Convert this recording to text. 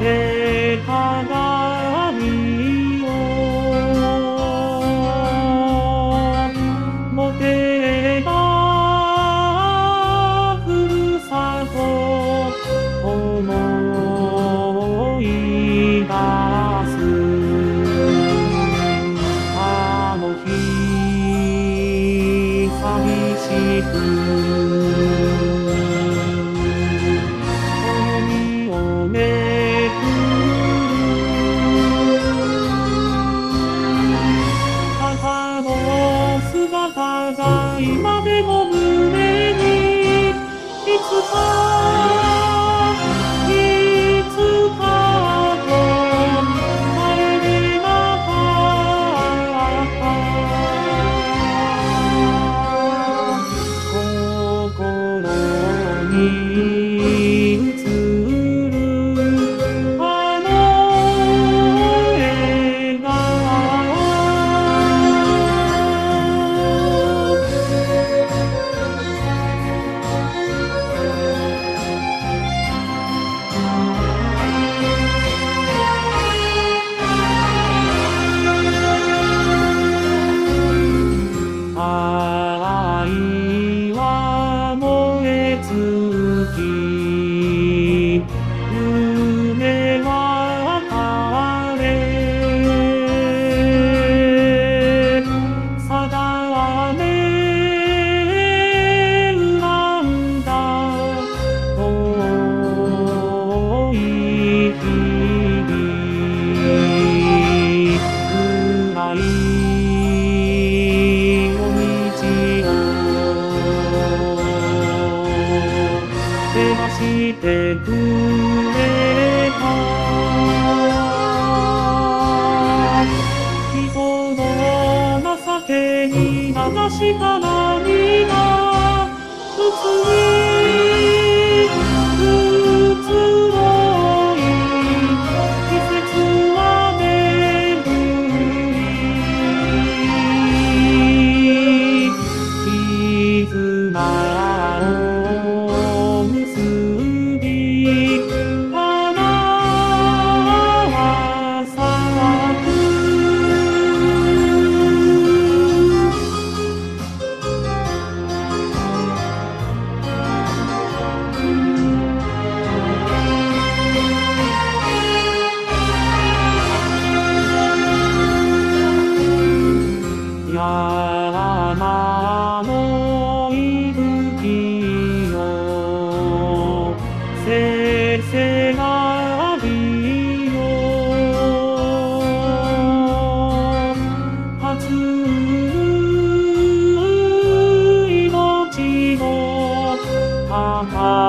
day. までも胸にいつか月してくれた人の情けに流した涙映り様の息吹よせせがりよ熱い命を母